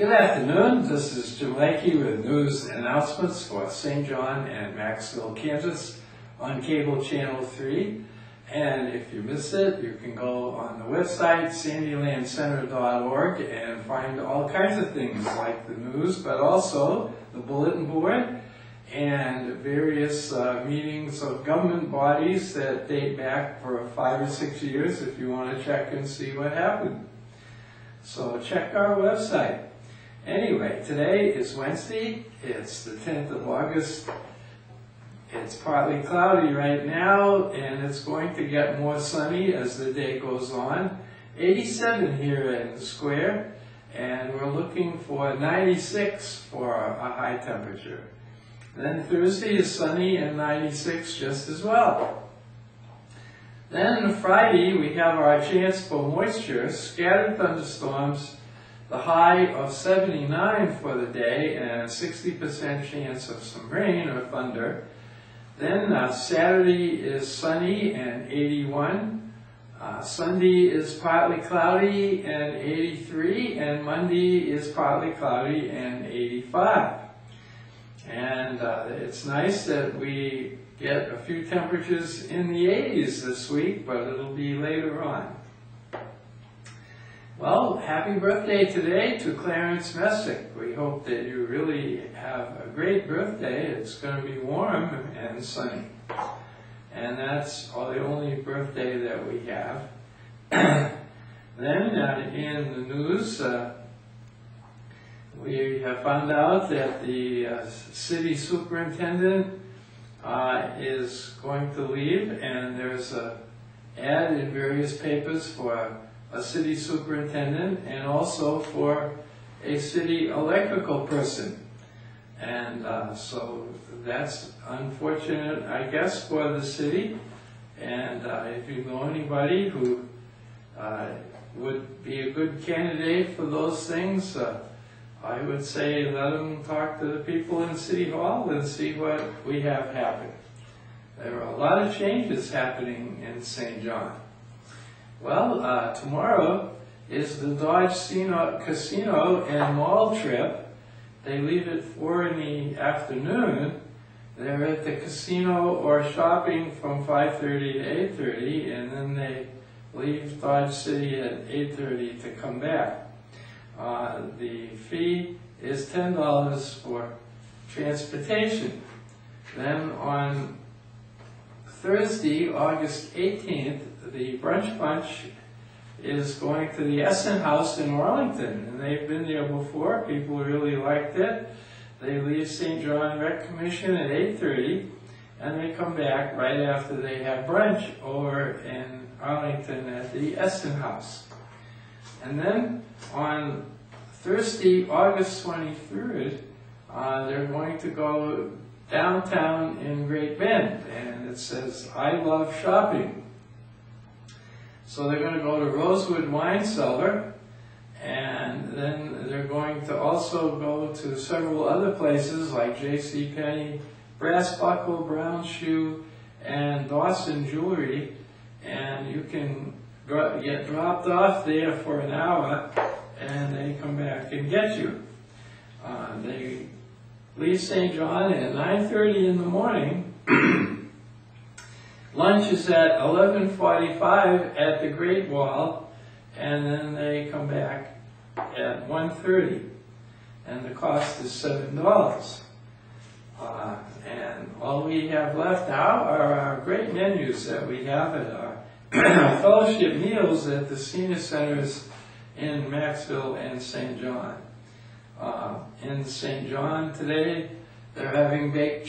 Good afternoon. This is Jim Lakey with news announcements for St. John and Macksville, Kansas on cable channel 3. And if you missed it, you can go on the website sandylandcenter.org and find all kinds of things like the news, but also the bulletin board and various uh, meetings of government bodies that date back for five or six years if you want to check and see what happened. So check our website. Anyway, today is Wednesday. It's the 10th of August. It's partly cloudy right now, and it's going to get more sunny as the day goes on. 87 here in the square, and we're looking for 96 for a high temperature. Then Thursday is sunny and 96 just as well. Then Friday we have our chance for moisture, scattered thunderstorms, the high of 79 for the day and 60% chance of some rain or thunder. Then uh, Saturday is sunny and 81. Uh, Sunday is partly cloudy and 83, and Monday is partly cloudy and 85. And uh, it's nice that we get a few temperatures in the 80s this week, but it'll be later on. Well, happy birthday today to Clarence Messick. We hope that you really have a great birthday. It's going to be warm and sunny. And that's the only birthday that we have. then uh, in the news, uh, we have found out that the uh, city superintendent uh, is going to leave and there's an ad in various papers for a city superintendent and also for a city electrical person. And uh, so that's unfortunate, I guess, for the city. And uh, if you know anybody who uh, would be a good candidate for those things, uh, I would say let them talk to the people in City Hall and see what we have happen. There are a lot of changes happening in St. John. Well, uh, tomorrow is the Dodge Casino and Mall trip. They leave at 4 in the afternoon. They're at the casino or shopping from 5.30 to 8.30, and then they leave Dodge City at 8.30 to come back. Uh, the fee is $10 for transportation. Then on Thursday, August 18th, the Brunch Bunch is going to the Essen House in Arlington, and they've been there before. People really liked it. They leave St. John Rec Commission at 8.30, and they come back right after they have brunch over in Arlington at the Essen House. And then on Thursday, August 23rd, uh, they're going to go downtown in Great Bend, and it says, I love shopping. So they're going to go to Rosewood Wine Cellar, and then they're going to also go to several other places like J.C. Penney, Brass Buckle, Brown Shoe, and Dawson Jewelry, and you can get dropped off there for an hour, and they come back and get you. Uh, they leave St. John at 9.30 in the morning. Lunch is at 11.45 at the Great Wall, and then they come back at 1.30, and the cost is $7. Uh, and all we have left now are our great menus that we have at our fellowship meals at the senior centers in Macksville and St. John. Uh, in St. John today, they're having baked,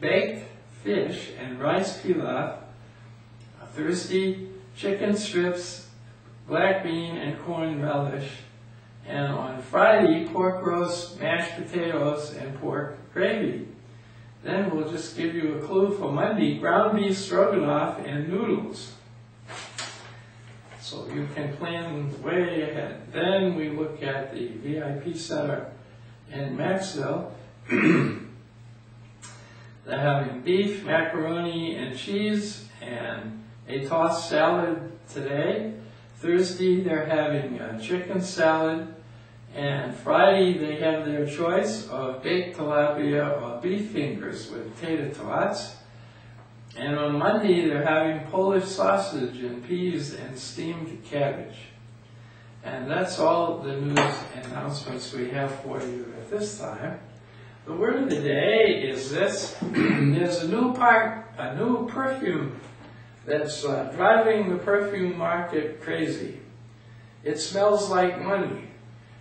baked fish and rice pilaf, Thursday, chicken strips, black bean and corn relish, and on Friday, pork roast, mashed potatoes, and pork gravy. Then we'll just give you a clue for Monday, ground beef stroganoff and noodles. So you can plan way ahead. Then we look at the VIP Center in Macksville. They're having beef, macaroni, and cheese, and a tossed salad today. Thursday, they're having a chicken salad, And Friday, they have their choice of baked tilapia or beef fingers with tater tots. And on Monday, they're having Polish sausage and peas and steamed cabbage. And that's all the news announcements we have for you at this time. The word of the day is this. There's a new part, a new perfume that's uh, driving the perfume market crazy. It smells like money.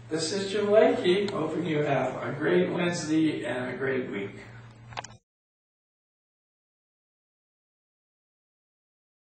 This is Jim Lakey, hoping you have a great Wednesday and a great week.